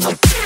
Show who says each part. Speaker 1: Bye.